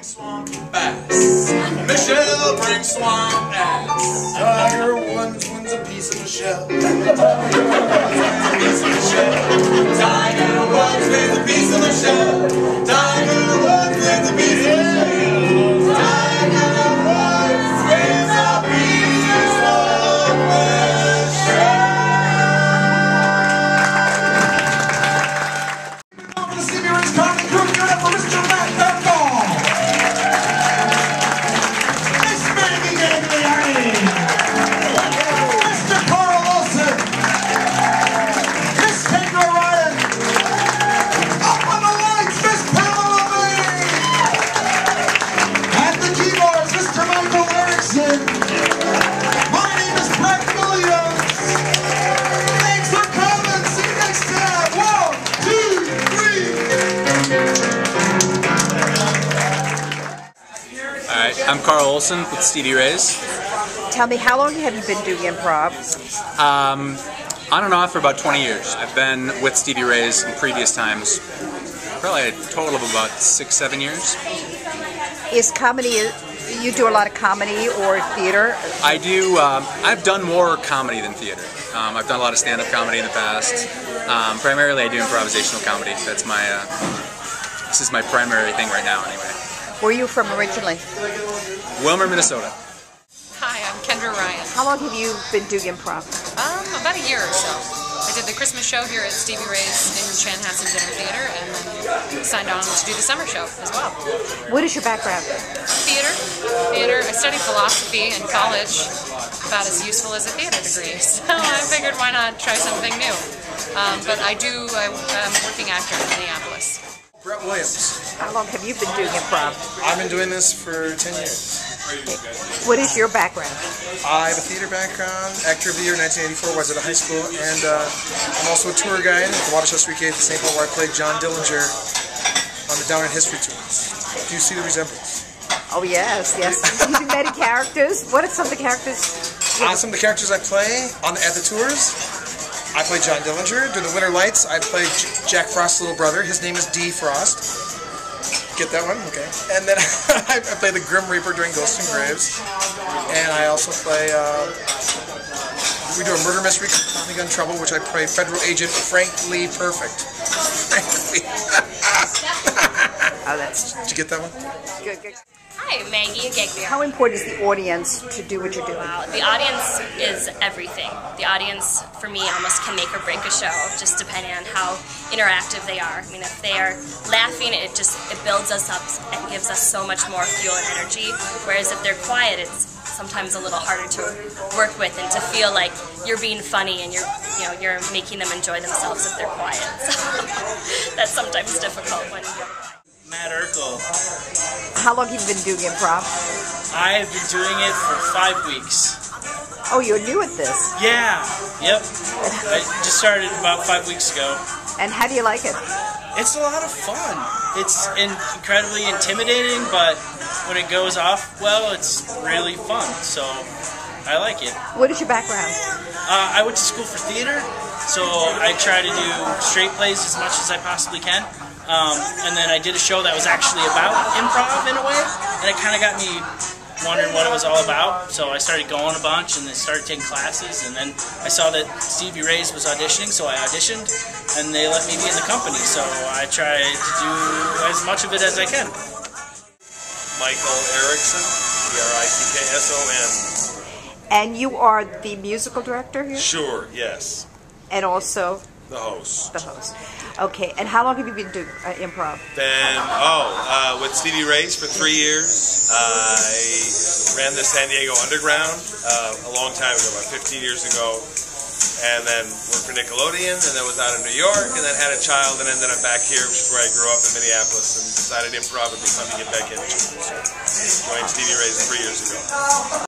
brings swamp bass. Michelle brings swamp ass. Tiger Woods wins a piece of Michelle. piece of Michelle. Tiger Right, I'm Carl Olson with Stevie Rays. Tell me, how long have you been doing improv? Um, on and off for about 20 years. I've been with Stevie Rays in previous times, probably a total of about six, seven years. Is comedy, you do a lot of comedy or theater? I do. Um, I've done more comedy than theater. Um, I've done a lot of stand-up comedy in the past. Um, primarily, I do improvisational comedy. That's my. Uh, this is my primary thing right now, anyway. Where are you from originally? Willmar, Minnesota. Hi, I'm Kendra Ryan. How long have you been doing improv? Um, about a year or so. I did the Christmas show here at Stevie Ray's in Chanhassen Dinner Theater, and then signed on to do the summer show as well. What is your background? Theater, theater. I studied philosophy in college, about as useful as a theater degree. So I figured, why not try something new? Um, but I do. I, I'm a working actor in Minneapolis. Brett Williams. How long have you been doing improv? I've been doing this for 10 years. What is your background? I have a theater background, actor of the year 1984, was at a high school, and uh, I'm also a tour guide at the Wabasha Street Cave at St. Paul where I played John Dillinger on the Down in History tours. Do you see the resemblance? Oh yes, yes. you do many characters. What are some of the characters? Uh, some of the characters I play on the, at the tours, I play John Dillinger. During the Winter Lights, I play J- Jack Frost's little brother. His name is D. Frost. Get that one? Okay. And then I play the Grim Reaper during Ghosts and Graves. And I also play, uh, we do a murder mystery called Tommy Gun Trouble, which I play Federal Agent Frank Lee Perfect. Frank Lee. Oh, that's Did you get that one? good. good. Hi, Maggie. How important is the audience to do what you're doing? Wow, the audience is everything. The audience, for me, almost can make or break a show, just depending on how interactive they are. I mean, if they are laughing, it just it builds us up and gives us so much more fuel and energy. Whereas if they're quiet, it's sometimes a little harder to work with and to feel like you're being funny and you're you know you're making them enjoy themselves if they're quiet. So that's sometimes difficult when you're. Matt Erkel. How long have you been doing improv? I have been doing it for five weeks. Oh, you're new at this. Yeah, yep. I just started about five weeks ago. And how do you like it? It's a lot of fun. It's in- incredibly intimidating, but when it goes off well, it's really fun. So I like it. What is your background? Uh, I went to school for theater, so I try to do straight plays as much as I possibly can. Um, and then I did a show that was actually about improv in a way, and it kind of got me wondering what it was all about. So I started going a bunch, and then started taking classes, and then I saw that Stevie Ray's was auditioning, so I auditioned, and they let me be in the company. So I try to do as much of it as I can. Michael Erickson, E E-R-I-C-K-S-O-N. And you are the musical director here? Sure, yes. And also The host. the host. Okay, and how long have you been doing uh, improv? Then, oh, uh, with Stevie Ray's for three years. I ran the San Diego Underground uh, a long time ago, about 15 years ago. And then worked for Nickelodeon, and then was out in New York, and then had a child, and ended up back here, which is where I grew up in Minneapolis, and decided improv would be fun to get back into. So, joined Stevie Ray's three years ago.